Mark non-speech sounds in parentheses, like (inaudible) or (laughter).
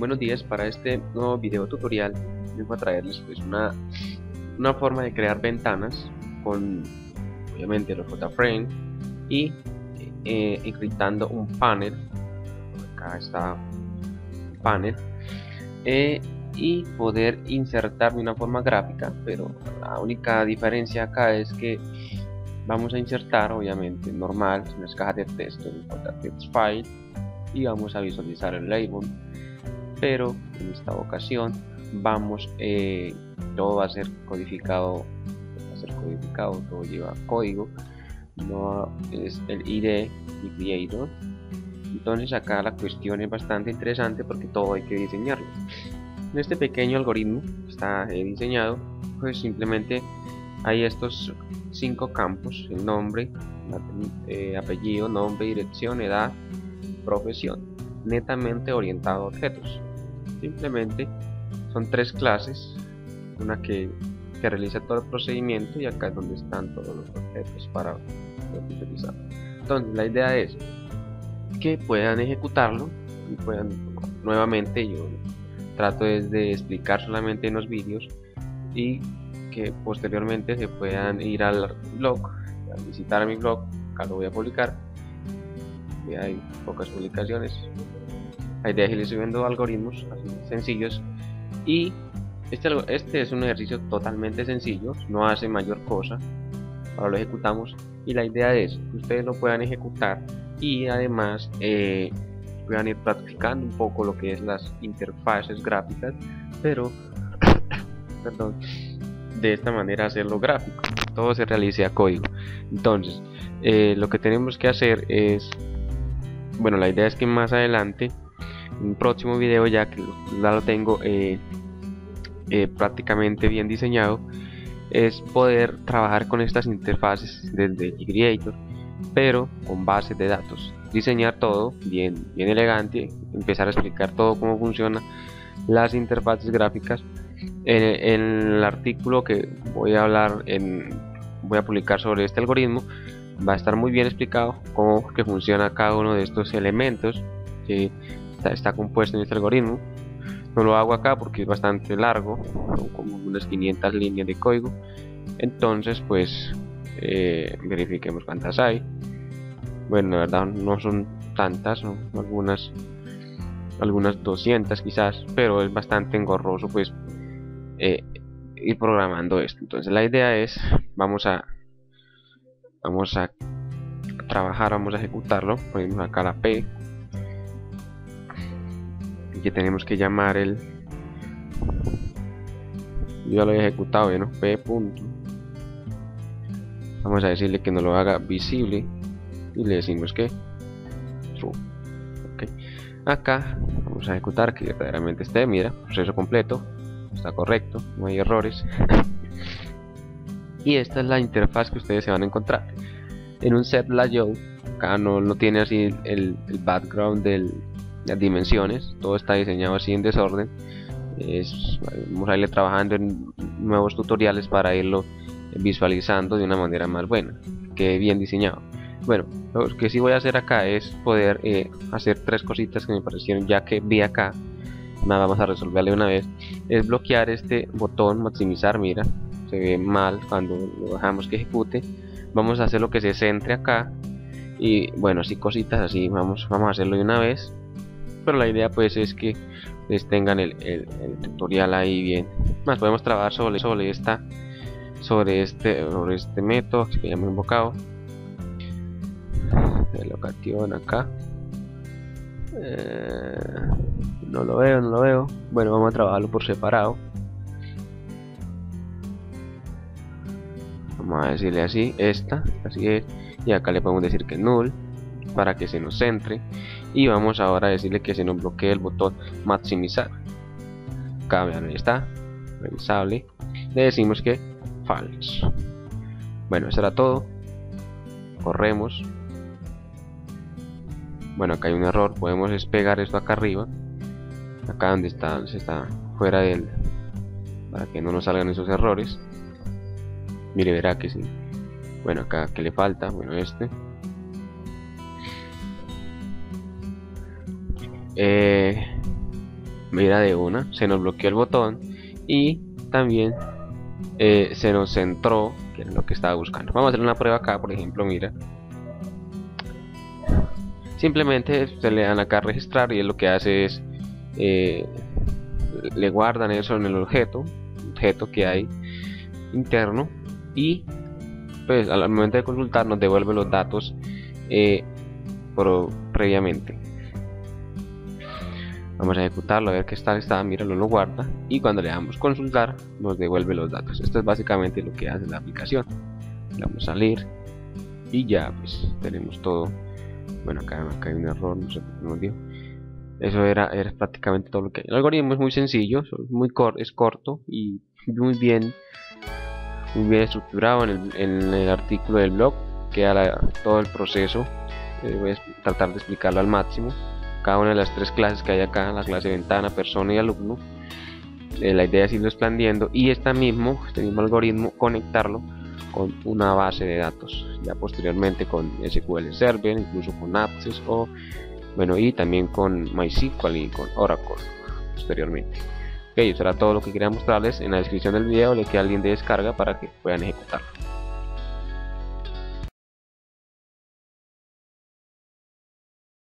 buenos días para este nuevo video tutorial. Vengo a traerles pues una, una forma de crear ventanas con obviamente los JFrame y eh, encriptando un panel. Acá está un panel eh, y poder insertar de una forma gráfica pero la única diferencia acá es que vamos a insertar obviamente normal en las cajas de texto en text file y vamos a visualizar el label pero en esta ocasión vamos eh, todo va a ser codificado va a ser codificado todo lleva código. No es el id y creator entonces acá la cuestión es bastante interesante porque todo hay que diseñarlo. En este pequeño algoritmo está diseñado pues simplemente hay estos cinco campos el nombre eh, apellido nombre dirección edad profesión netamente orientado a objetos simplemente son tres clases una que, realiza todo el procedimiento y acá es donde están todos los objetos para utilizar. Entonces la idea es que puedan ejecutarlo y puedan nuevamente yo trato de explicar solamente en los vídeos y que posteriormente se puedan ir al blog a visitar mi blog acá lo voy a publicar. Hay pocas publicaciones la idea es ir subiendo algoritmos sencillos. Y este, este es un ejercicio totalmente sencillo no hace mayor cosa. Ahora lo ejecutamos. Y la idea es que ustedes lo puedan ejecutar y además eh, puedan ir practicando un poco lo que es las interfaces gráficas pero (coughs) perdón de esta manera hacerlo gráfico. Todo se realice a código. Entonces eh, lo que tenemos que hacer es bueno la idea es que más adelante un próximo video ya que ya lo tengo eh, eh, prácticamente bien diseñado es poder trabajar con estas interfaces desde Creator pero con bases de datos. Diseñar todo bien bien elegante empezar a explicar todo cómo funciona las interfaces gráficas. En, el artículo que voy a hablar en voy a publicar sobre este algoritmo va a estar muy bien explicado cómo que funciona cada uno de estos elementos que está, compuesto en este algoritmo. No lo hago acá porque es bastante largo como unas 500 líneas de código. Entonces pues eh, verifiquemos cuántas hay. Bueno la verdad no son tantas son algunas algunas 200 quizás pero es bastante engorroso pues eh, ir programando esto. Entonces la idea es vamos a vamos a trabajar vamos a ejecutarlo. Ponemos acá la p que tenemos que llamar el yo ya lo he ejecutado ¿no? p punto. Vamos a decirle que no lo haga visible y le decimos que true acá vamos a ejecutar que verdaderamente esté mira proceso completo está correcto no hay errores. (laughs) Y esta es la interfaz que ustedes se van a encontrar. En un set layout acá no, no tiene así el, background de las dimensiones todo está diseñado así en desorden. Es, vamos a irle trabajando en nuevos tutoriales para irlo visualizando de una manera más buena que bien diseñado. Bueno lo que sí voy a hacer acá es poder eh, hacer tres cositas que me parecieron ya que vi acá nada vamos a resolverle una vez es bloquear este botón maximizar mira se ve mal cuando lo dejamos que ejecute. Vamos a hacer lo que se centre acá y bueno así cositas así vamos vamos a hacerlo de una vez pero la idea pues es que les tengan el, tutorial ahí bien. Más podemos trabajar sobre sobre esta sobre este sobre este método que ya me he invocado locación acá. Eh, no lo veo no lo veo. Bueno vamos a trabajarlo por separado. Vamos a decirle así esta así es. Y acá le podemos decir que null para que se nos centre y vamos ahora a decirle que se nos bloquee el botón maximizar acá vean ahí está revisable le decimos que false bueno eso era todo. Corremos. Bueno acá hay un error podemos despegar esto acá arriba. Acá donde está, se está fuera del para que no nos salgan esos errores. Mire verá que sí. Bueno acá que le falta bueno este eh, mira de una, se nos bloqueó el botón y también eh, se nos centró, que lo que estaba buscando. Vamos a hacer una prueba acá, por ejemplo, mira. Simplemente se le dan acá a registrar y lo que hace es eh, le guardan eso en el objeto, objeto que hay interno y pues al momento de consultar nos devuelve los datos previamente vamos a ejecutarlo a ver qué tal está mira lo guarda y cuando le damos consultar nos devuelve los datos. Esto es básicamente lo que hace la aplicación. Le vamos a salir y ya pues tenemos todo. Bueno acá, hay un error no sé por qué nos dio. Eso era, era prácticamente todo lo que hay. El algoritmo es muy sencillo muy es corto y muy bien muy bien estructurado en el, artículo del blog queda todo el proceso. Eh, voy a tratar de explicarlo al máximo cada una de las tres clases que hay acá la clase ventana persona y alumno eh, la idea es irlo expandiendo y este mismo este mismo algoritmo conectarlo con una base de datos ya posteriormente con SQL Server incluso con Access o bueno y también con MySQL y con Oracle posteriormente Ok, eso era todo lo que quería mostrarles. En la descripción del video le queda el link de descarga para que puedan ejecutarlo.